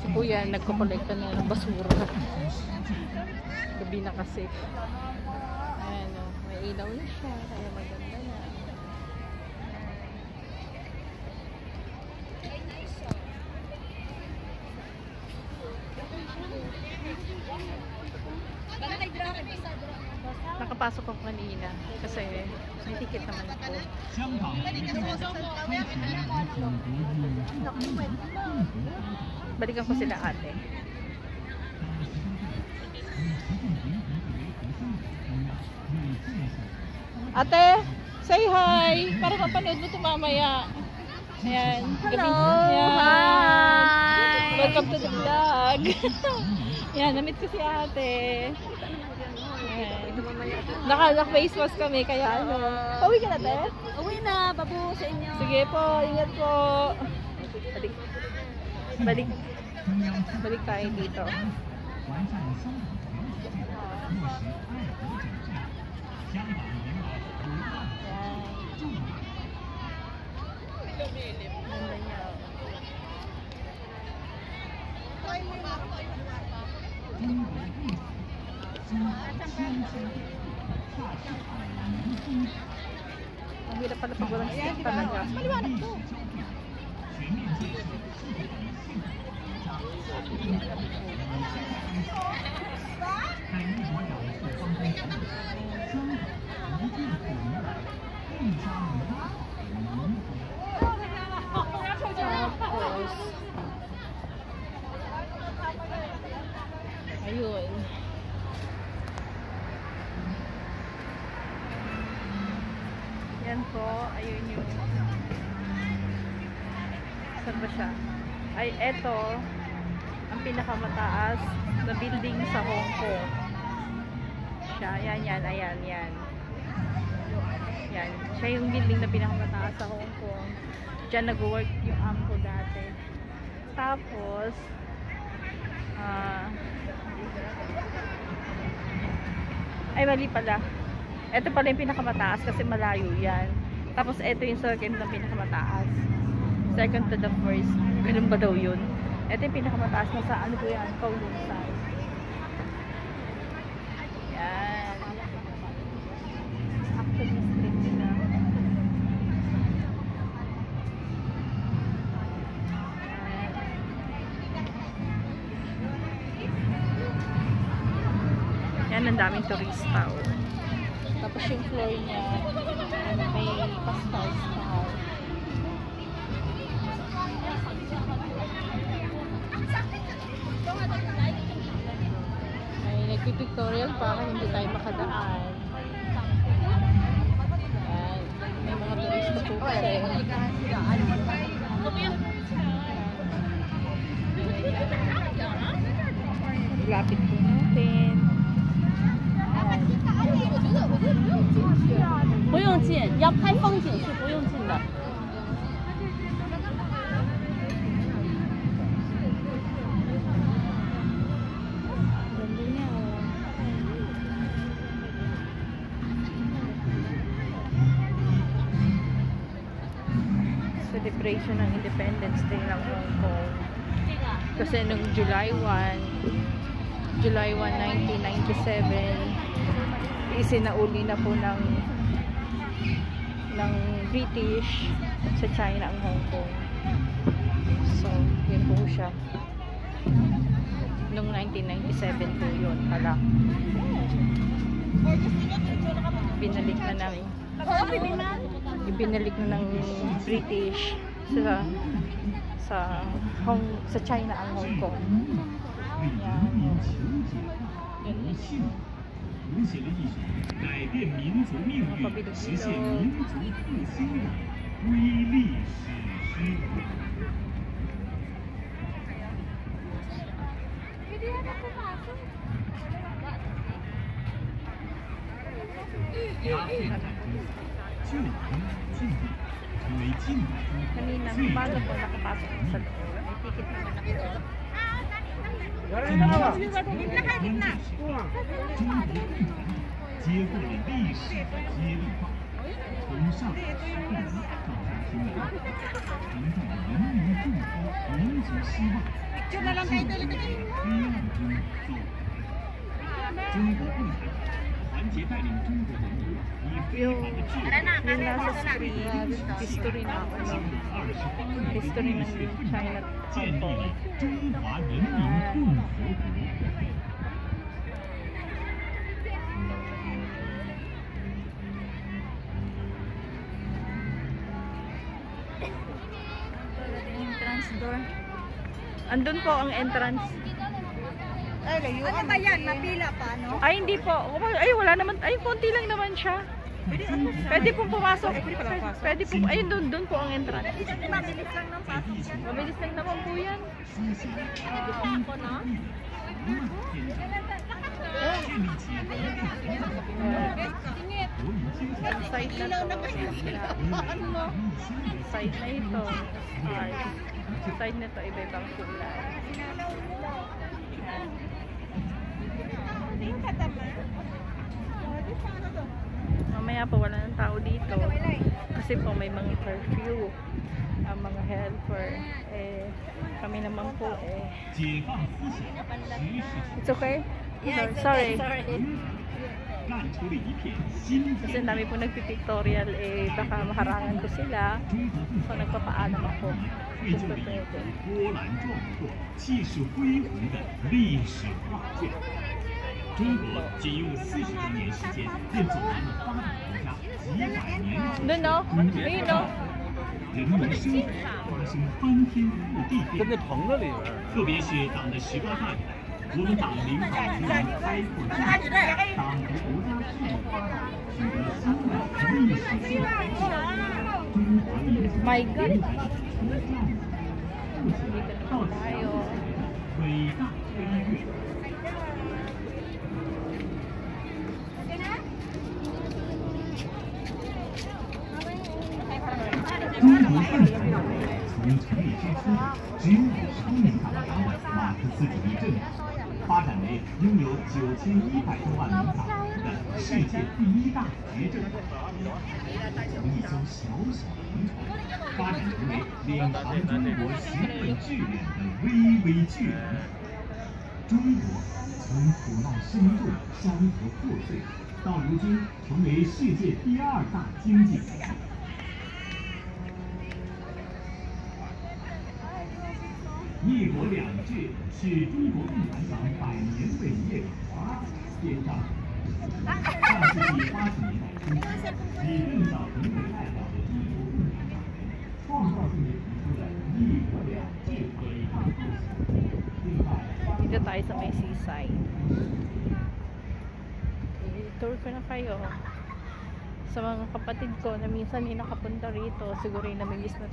Si kuya nagko-collecta na ng basura. Gabi na kasi. Ayan o. May ilaw na siya. Kaya maganda na. Nakapasok ako kanina kasi may ticket naman ako. Balikan ko sila ate. Ate, say hi! Para kapanood mo ito mamaya. Ayan. Hello! Ayan. Hi! Welcome to the vlog. Ayan, namit ko si ate. Naka-face wash kami, kaya ano. Pauwi ka na, te? Uwi na, babu sa inyo. Sige po, ingat po balik balik balik tayo dito Ang hirap pala pag walang stick talaga. Maliwanag to. Yan po, ayun yung saan ba siya? Ay, eto ang pinakamataas na building sa Hong Kong. Siya, yan, yan, ayan, yan. Yan, siya yung building na pinakamataas sa Hong Kong. Diyan nag-work yung am dati. Tapos, ah, ay mali pala. Ito pala yung pinakamataas kasi malayo yan. Tapos ito yung second na pinakamataas. Second to the first. Ganun ba daw yun? Ito yung pinakamataas na sa ano po yan? Kowloon side. Yan. Yan, ang daming turista. Oh. Tapos yung floor niya, may pastel style. nagpipictorial pa kaya hindi tayo makadaan. Yan. May mga turista po kasi. Lapit po natin. 不用进，要拍风景是不用进的。 Celebration ng Independence Day ng Hong Kong. Kasi nung July 1, July 1, 1997, isinauli na po ng ng British sa China ang Hong Kong. So, yun po siya. Nung 1997 po yun pala. Binalik na ng ibinalik na ng British sa sa Hong sa China ang Hong Kong. Yeah. Kanina, bago po nakapasok ko sa loob, may ticket naman ako. Picture na lang kayo talaga. 中国共产党。yung, yung nasa screen, history na ako ng history ng China Hong Kong. entrance door. Andun po ang entrance. Ay, layuan. Ano ba yan? Mapila pa, no? Ay, hindi po. Ay, wala naman. Ay, konti lang naman siya. Pwede, ano? Pwede pong pumasok. Pwede, pala po. Ayun, doon, doon po ang entrance. Pwede Mabilis lang ng pasok yan. Mabilis lang naman po yan. Ano po, no? Singit. Side na to. Side na ito. Side na ito. Iba-ibang kulay. Side na ito. Mamaya po wala ng tao dito. Kasi po may mga curfew ang mga helper. Eh, kami naman po eh. It's okay? Sorry. Okay, sorry. Kasi dami po nagpipictorial eh baka maharangan ko sila. So nagpapaalam ako. Gusto pwede. 中国仅用四十多年时间，便走完了发达国家几百年的 Doon no? Ayun no? 人民生活发生翻天覆地变化。特别是党的十八大以来，我们党领导人民开阔视野，党和国家事业发展取得新的历史性成就。中华民族 My God. 永远成为这样的复兴 Dito 到 naman 此 tayo. 伟大飞跃。中国共产党从成立之初，只有国民党党马克思主义政党，发展为拥有九千一百多万名党员的世界第一大执政党，从一艘小小轮船，发展成为领航中国十分巨远的巍巍巨轮。中国从苦难深重、山河破碎，到如今成为世界第二大经济体。一国两制是中国共产党百年伟业的华彩篇章。上世纪八十年代初，以邓小平为代表的中国共产党人创造性的提出了“一国两制”伟大构想。另外， Dito tayo sa may seaside. I-tour ko na kayo. Sa mga kapatid ko na minsan hindi nakapunta rito, siguro yung namimiss na